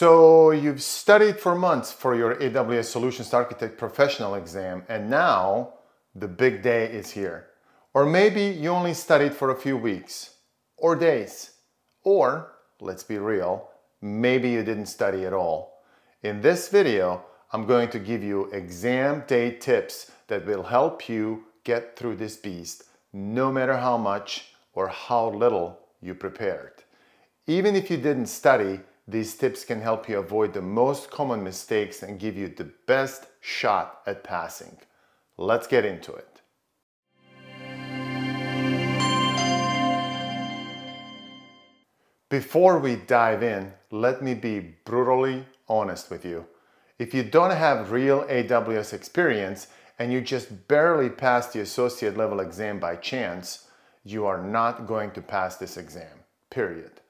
So you've studied for months for your AWS Solutions Architect professional exam and now the big day is here. Or maybe you only studied for a few weeks or days. Or, let's be real, maybe you didn't study at all. In this video, I'm going to give you exam day tips that will help you get through this beast no matter how much or how little you prepared. Even if you didn't study, these tips can help you avoid the most common mistakes and give you the best shot at passing. Let's get into it. Before we dive in, let me be brutally honest with you. If you don't have real AWS experience and you just barely passed the associate level exam by chance, you are not going to pass this exam, period.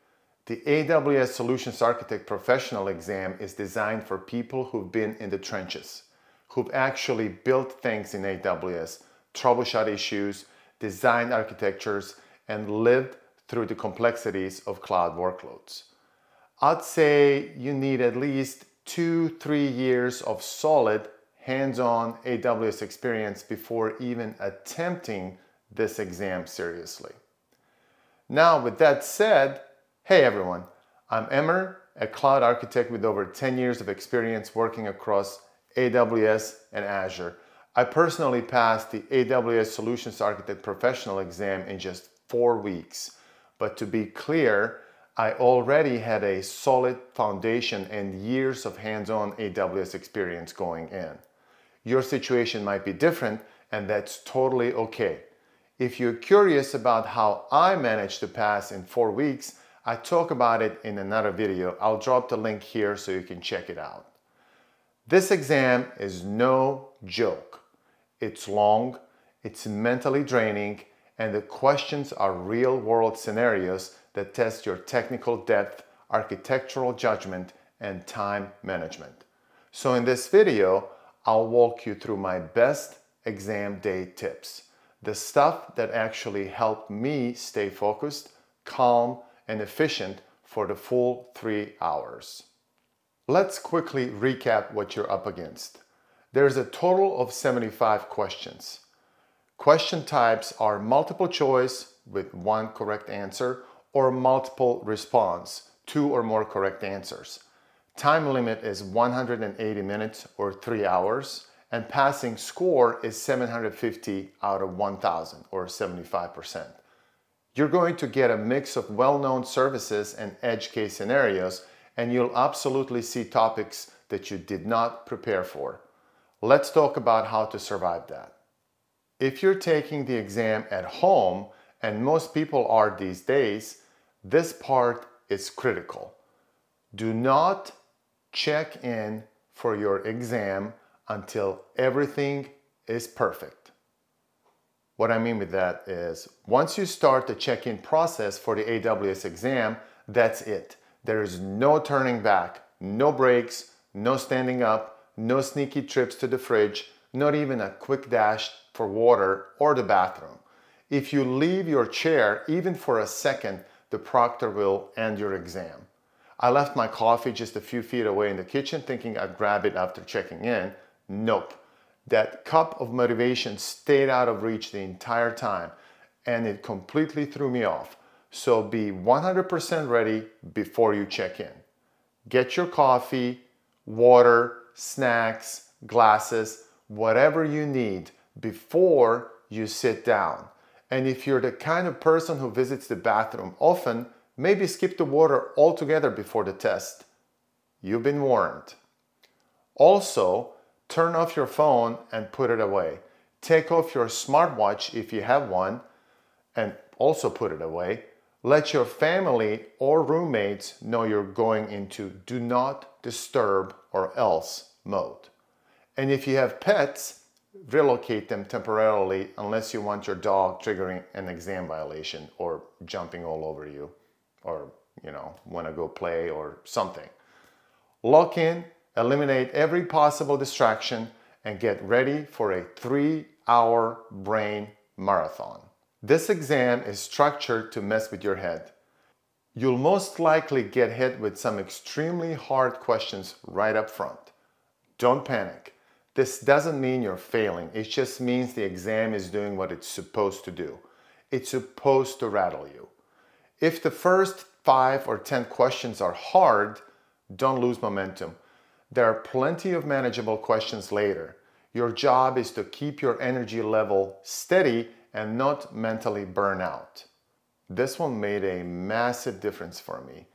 The AWS Solutions Architect Professional exam is designed for people who've been in the trenches, who've actually built things in AWS, troubleshot issues, designed architectures, and lived through the complexities of cloud workloads. I'd say you need at least two, three years of solid hands-on AWS experience before even attempting this exam seriously. Now, with that said, Hey everyone, I'm Emmer, a cloud architect with over 10 years of experience working across AWS and Azure. I personally passed the AWS Solutions Architect Professional exam in just four weeks. But to be clear, I already had a solid foundation and years of hands-on AWS experience going in. Your situation might be different and that's totally okay. If you're curious about how I managed to pass in four weeks, I talk about it in another video. I'll drop the link here so you can check it out. This exam is no joke. It's long, it's mentally draining, and the questions are real world scenarios that test your technical depth, architectural judgment, and time management. So in this video, I'll walk you through my best exam day tips. The stuff that actually helped me stay focused, calm, and efficient for the full three hours. Let's quickly recap what you're up against. There's a total of 75 questions. Question types are multiple choice with one correct answer or multiple response, two or more correct answers. Time limit is 180 minutes or three hours and passing score is 750 out of 1000 or 75%. You're going to get a mix of well-known services and edge case scenarios, and you'll absolutely see topics that you did not prepare for. Let's talk about how to survive that. If you're taking the exam at home, and most people are these days, this part is critical. Do not check in for your exam until everything is perfect. What I mean with that is once you start the check-in process for the AWS exam, that's it. There is no turning back, no breaks, no standing up, no sneaky trips to the fridge, not even a quick dash for water or the bathroom. If you leave your chair even for a second, the proctor will end your exam. I left my coffee just a few feet away in the kitchen thinking I'd grab it after checking in. Nope that cup of motivation stayed out of reach the entire time and it completely threw me off. So be 100% ready before you check in. Get your coffee, water, snacks, glasses, whatever you need before you sit down. And if you're the kind of person who visits the bathroom often, maybe skip the water altogether before the test. You've been warned. Also, Turn off your phone and put it away. Take off your smartwatch if you have one and also put it away. Let your family or roommates know you're going into do not disturb or else mode. And if you have pets, relocate them temporarily unless you want your dog triggering an exam violation or jumping all over you or, you know, want to go play or something. Lock in eliminate every possible distraction, and get ready for a three hour brain marathon. This exam is structured to mess with your head. You'll most likely get hit with some extremely hard questions right up front. Don't panic. This doesn't mean you're failing. It just means the exam is doing what it's supposed to do. It's supposed to rattle you. If the first five or 10 questions are hard, don't lose momentum. There are plenty of manageable questions later. Your job is to keep your energy level steady and not mentally burn out. This one made a massive difference for me.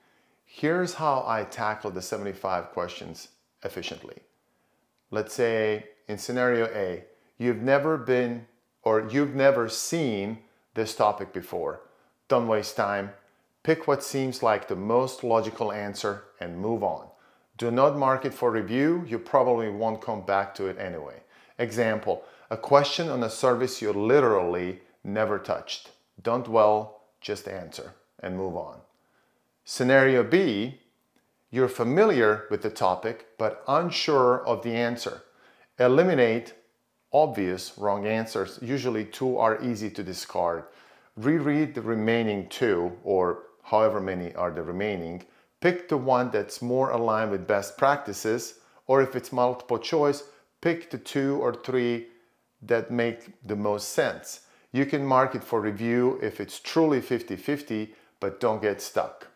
Here's how I tackle the 75 questions efficiently. Let's say in scenario A, you've never been or you've never seen this topic before. Don't waste time. Pick what seems like the most logical answer and move on. Do not mark it for review. You probably won't come back to it anyway. Example, a question on a service you literally never touched. Don't dwell, just answer and move on. Scenario B, you're familiar with the topic but unsure of the answer. Eliminate obvious wrong answers. Usually two are easy to discard. Reread the remaining two or however many are the remaining. Pick the one that's more aligned with best practices or if it's multiple choice, pick the two or three that make the most sense. You can mark it for review if it's truly 50-50, but don't get stuck.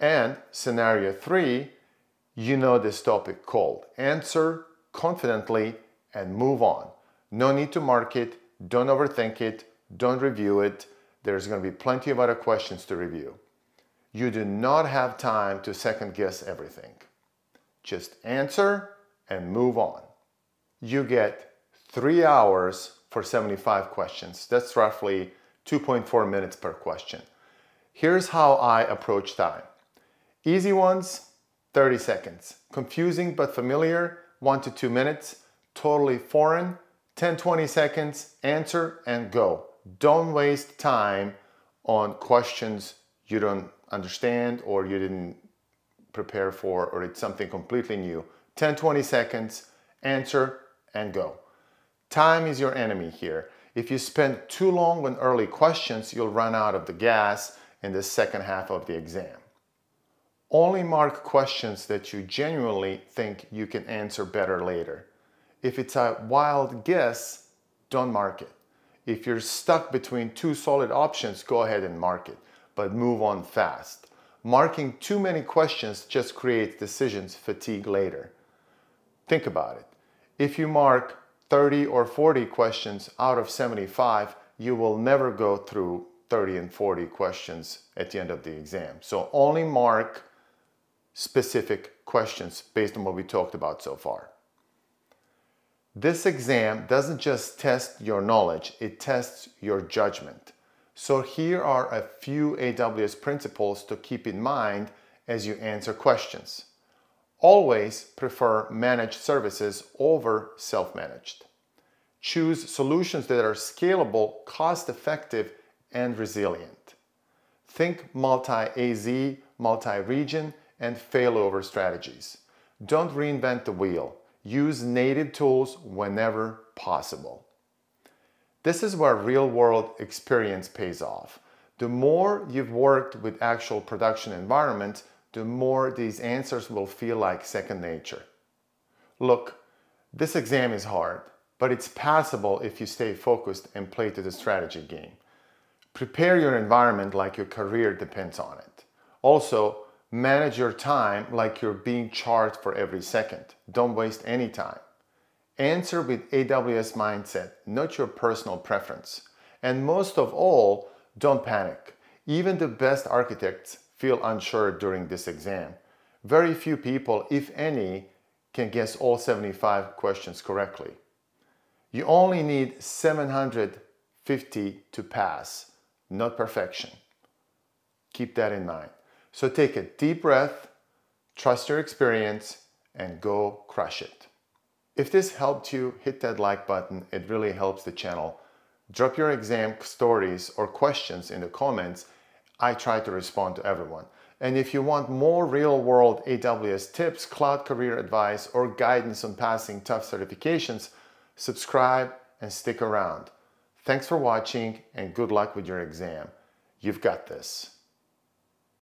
And scenario three, you know this topic cold. Answer confidently and move on. No need to mark it, don't overthink it, don't review it. There's gonna be plenty of other questions to review. You do not have time to second guess everything. Just answer and move on. You get three hours for 75 questions. That's roughly 2.4 minutes per question. Here's how I approach time. Easy ones, 30 seconds. Confusing but familiar, one to two minutes. Totally foreign, 10, 20 seconds, answer and go. Don't waste time on questions you don't understand or you didn't prepare for or it's something completely new. 10, 20 seconds, answer and go. Time is your enemy here. If you spend too long on early questions, you'll run out of the gas in the second half of the exam. Only mark questions that you genuinely think you can answer better later. If it's a wild guess, don't mark it. If you're stuck between two solid options, go ahead and mark it, but move on fast. Marking too many questions just creates decisions fatigue later. Think about it. If you mark 30 or 40 questions out of 75, you will never go through 30 and 40 questions at the end of the exam. So only mark specific questions based on what we talked about so far. This exam doesn't just test your knowledge, it tests your judgment. So here are a few AWS principles to keep in mind as you answer questions. Always prefer managed services over self-managed. Choose solutions that are scalable, cost-effective, and resilient. Think multi-AZ, multi-region, and failover strategies. Don't reinvent the wheel. Use native tools whenever possible. This is where real-world experience pays off. The more you've worked with actual production environments, the more these answers will feel like second nature. Look, this exam is hard, but it's passable if you stay focused and play to the strategy game. Prepare your environment like your career depends on it. Also, manage your time like you're being charged for every second. Don't waste any time. Answer with AWS mindset, not your personal preference. And most of all, don't panic. Even the best architects feel unsure during this exam. Very few people, if any, can guess all 75 questions correctly. You only need 750 to pass, not perfection. Keep that in mind. So take a deep breath, trust your experience, and go crush it. If this helped you, hit that like button. It really helps the channel. Drop your exam stories or questions in the comments I try to respond to everyone. And if you want more real-world AWS tips, cloud career advice, or guidance on passing tough certifications, subscribe and stick around. Thanks for watching and good luck with your exam. You've got this.